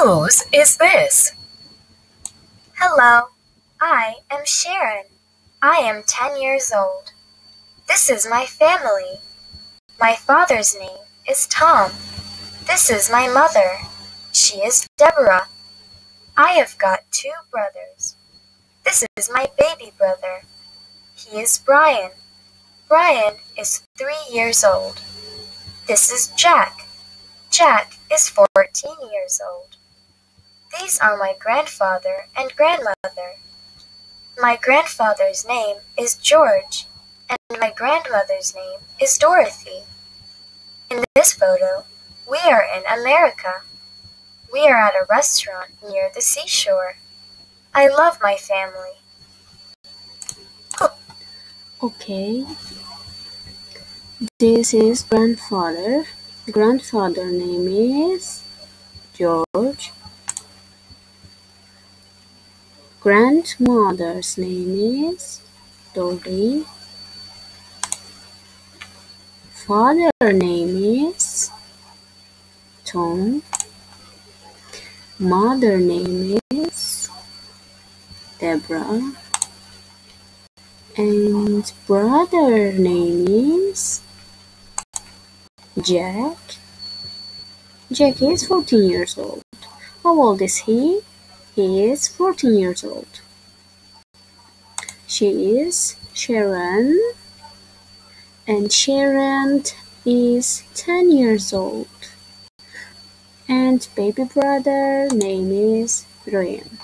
Whose is this? Hello, I am Sharon. I am 10 years old. This is my family. My father's name is Tom. This is my mother. She is Deborah. I have got two brothers. This is my baby brother. He is Brian. Brian is three years old. This is Jack. Jack is 14 years old. These are my grandfather and grandmother. My grandfather's name is George, and my grandmother's name is Dorothy. In this photo, we are in America. We are at a restaurant near the seashore. I love my family. Okay. This is grandfather. Grandfather name is George. Grandmother's name is Dolly. Father name is Tom. Mother name is Deborah. And brother name is Jack. Jack is 14 years old. How old is he? He is 14 years old. She is Sharon. And Sharon is 10 years old. And baby brother name is Ryan.